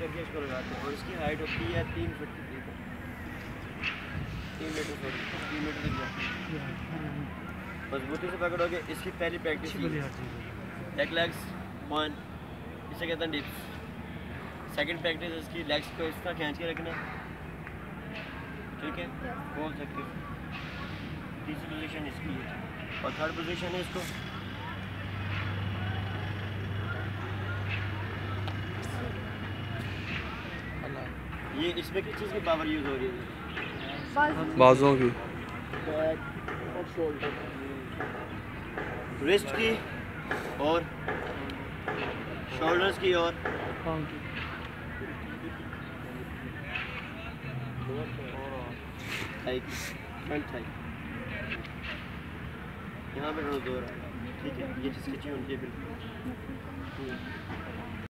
करके इसको लगाते हैं और इसकी हाइट होती है तीन फीट तीन मीटर सॉरी तीन मीटर तक जाती है। मजबूती से पकड़ोगे इसकी पहली प्रैक्टिस लेग लेग्स वन इसे कहते हैं डिप्स सेकंड प्रैक्टिस इसकी लेग्स को इस तरह खींच के रखना। ठीक है? बोल सकते हो तीसरी पोजीशन इसकी है। और थर्ड पोजीशन है इसको। ये इसमें किस चीज़ की पावर यूज़ हो रही है? बाजों की। रिस्ट की और शोल्डर्स की और यहाँ पे रोज हो रहा है। ठीक है ये चीज़ खिंची होनी चाहिए बिल्कुल।